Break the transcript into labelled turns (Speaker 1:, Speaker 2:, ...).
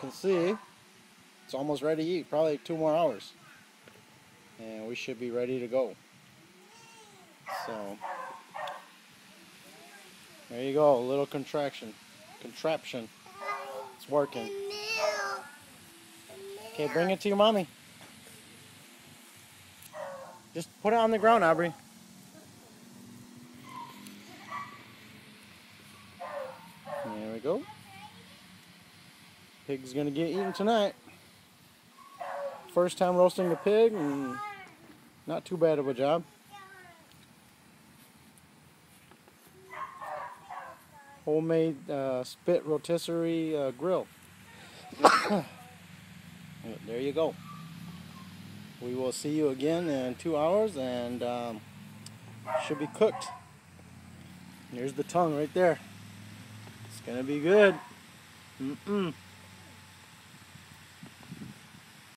Speaker 1: can see, it's almost ready to eat. Probably two more hours. And we should be ready to go. So, there you go, a little contraction, contraption. It's working. Okay, bring it to your mommy. Just put it on the ground, Aubrey. There we go. Pig's gonna get eaten tonight. First time roasting a pig, and not too bad of a job. Homemade uh, spit rotisserie uh, grill. there you go. We will see you again in two hours and um, should be cooked. Here's the tongue right there. It's gonna be good. Mm-mm.